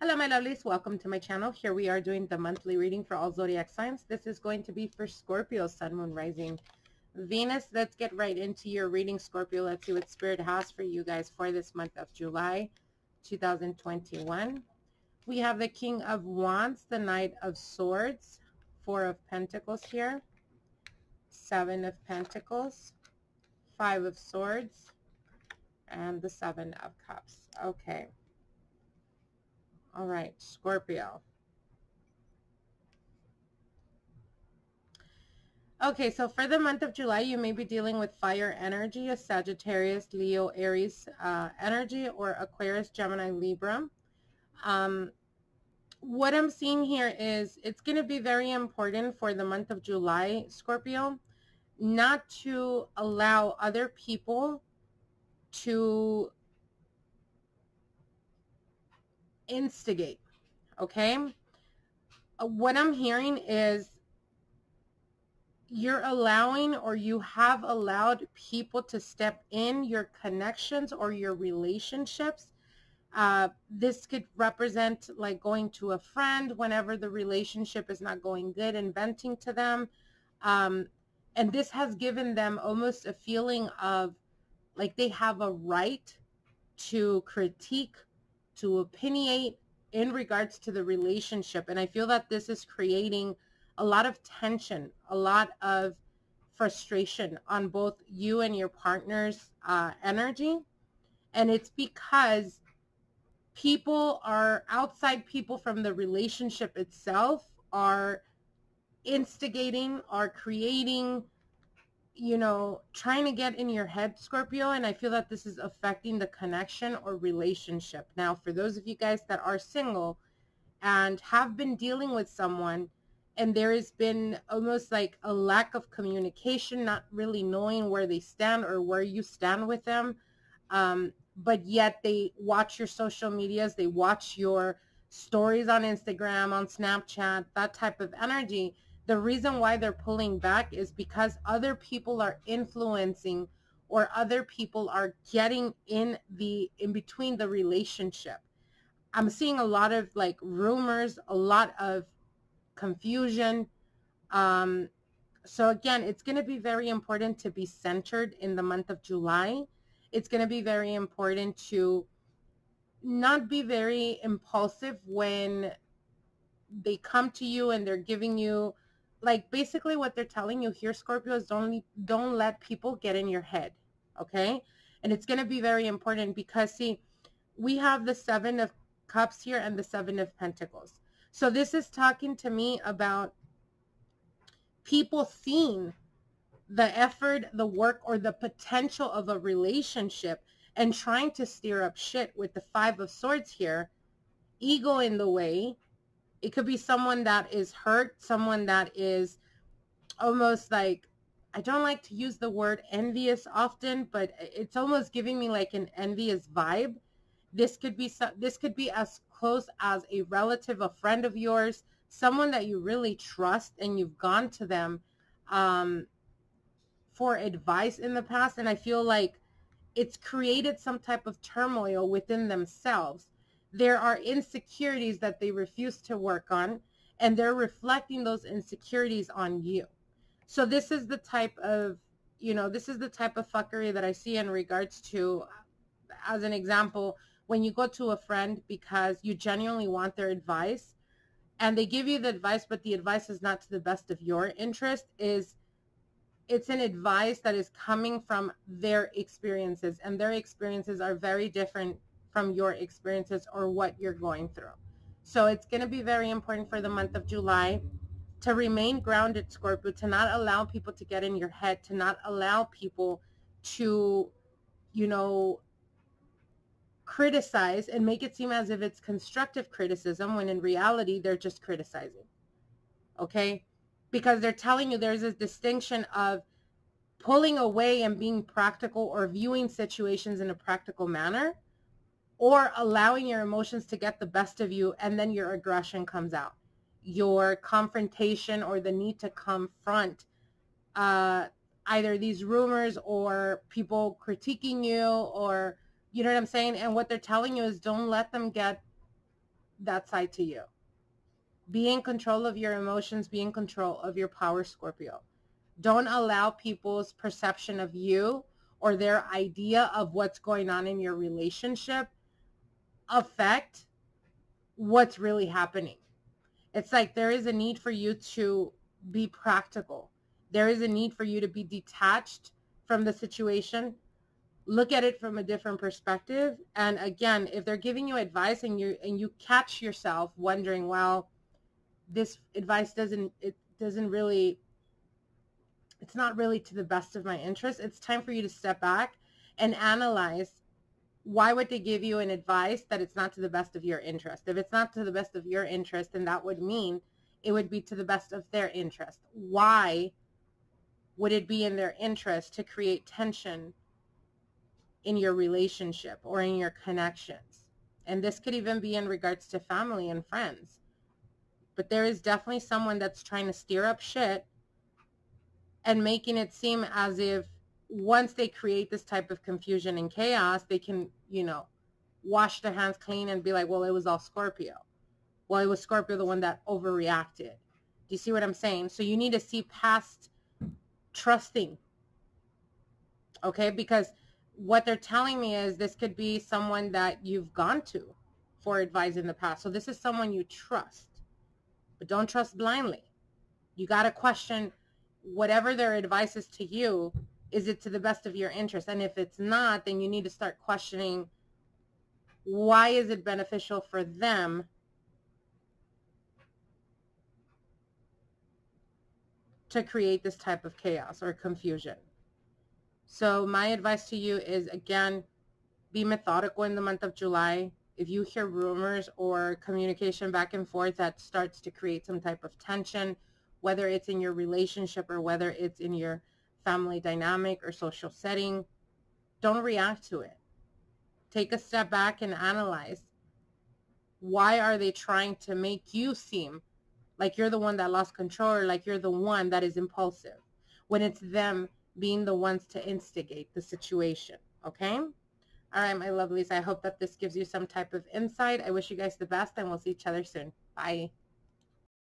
Hello, my lovelies. Welcome to my channel. Here we are doing the monthly reading for all zodiac signs. This is going to be for Scorpio, Sun, Moon, Rising, Venus. Let's get right into your reading, Scorpio. Let's see what Spirit has for you guys for this month of July 2021. We have the King of Wands, the Knight of Swords, Four of Pentacles here, Seven of Pentacles, Five of Swords, and the Seven of Cups. Okay. All right, Scorpio. Okay, so for the month of July, you may be dealing with fire energy, a Sagittarius, Leo, Aries uh, energy, or Aquarius, Gemini, Libra. Um, what I'm seeing here is it's going to be very important for the month of July, Scorpio, not to allow other people to instigate, okay? Uh, what I'm hearing is you're allowing or you have allowed people to step in your connections or your relationships. Uh, this could represent like going to a friend whenever the relationship is not going good and venting to them. Um, and this has given them almost a feeling of like they have a right to critique to opinionate in regards to the relationship. And I feel that this is creating a lot of tension, a lot of frustration on both you and your partner's uh, energy. And it's because people are outside people from the relationship itself are instigating, are creating you know, trying to get in your head, Scorpio, and I feel that this is affecting the connection or relationship. Now, for those of you guys that are single and have been dealing with someone and there has been almost like a lack of communication, not really knowing where they stand or where you stand with them, um, but yet they watch your social medias, they watch your stories on Instagram, on Snapchat, that type of energy the reason why they're pulling back is because other people are influencing or other people are getting in the in between the relationship. I'm seeing a lot of like rumors a lot of confusion. Um so again it's going to be very important to be centered in the month of july. It's going to be very important to not be very impulsive when they come to you and they're giving you like basically what they're telling you here, Scorpios, don't don't let people get in your head, okay? And it's going to be very important because see, we have the seven of cups here and the seven of pentacles. So this is talking to me about people seeing the effort, the work, or the potential of a relationship and trying to steer up shit with the five of swords here, ego in the way, it could be someone that is hurt, someone that is almost like, I don't like to use the word envious often, but it's almost giving me like an envious vibe. This could be this could be as close as a relative, a friend of yours, someone that you really trust and you've gone to them um, for advice in the past. And I feel like it's created some type of turmoil within themselves there are insecurities that they refuse to work on and they're reflecting those insecurities on you. So this is the type of, you know, this is the type of fuckery that I see in regards to, as an example, when you go to a friend because you genuinely want their advice and they give you the advice, but the advice is not to the best of your interest is it's an advice that is coming from their experiences and their experiences are very different from your experiences or what you're going through. So it's going to be very important for the month of July to remain grounded, Scorpio, to not allow people to get in your head, to not allow people to, you know, criticize and make it seem as if it's constructive criticism when in reality they're just criticizing. Okay? Because they're telling you there's a distinction of pulling away and being practical or viewing situations in a practical manner or allowing your emotions to get the best of you and then your aggression comes out your confrontation or the need to confront uh, either these rumors or people critiquing you or you know what i'm saying and what they're telling you is don't let them get that side to you. Be in control of your emotions. Be in control of your power, Scorpio. Don't allow people's perception of you or their idea of what's going on in your relationship affect what's really happening. It's like there is a need for you to be practical. There is a need for you to be detached from the situation. Look at it from a different perspective. And again, if they're giving you advice and you and you catch yourself wondering, well, this advice doesn't it doesn't really it's not really to the best of my interest. It's time for you to step back and analyze why would they give you an advice that it's not to the best of your interest? If it's not to the best of your interest, then that would mean it would be to the best of their interest. Why would it be in their interest to create tension in your relationship or in your connections? And this could even be in regards to family and friends. But there is definitely someone that's trying to steer up shit and making it seem as if once they create this type of confusion and chaos, they can, you know, wash their hands clean and be like, well, it was all Scorpio. Well, it was Scorpio the one that overreacted. Do you see what I'm saying? So you need to see past trusting. Okay? Because what they're telling me is this could be someone that you've gone to for advice in the past. So this is someone you trust. But don't trust blindly. You got to question whatever their advice is to you, is it to the best of your interest? And if it's not, then you need to start questioning why is it beneficial for them to create this type of chaos or confusion. So my advice to you is, again, be methodical in the month of July. If you hear rumors or communication back and forth that starts to create some type of tension, whether it's in your relationship or whether it's in your family dynamic or social setting, don't react to it. Take a step back and analyze why are they trying to make you seem like you're the one that lost control or like you're the one that is impulsive when it's them being the ones to instigate the situation. Okay? All right, my lovelies. I hope that this gives you some type of insight. I wish you guys the best and we'll see each other soon. Bye.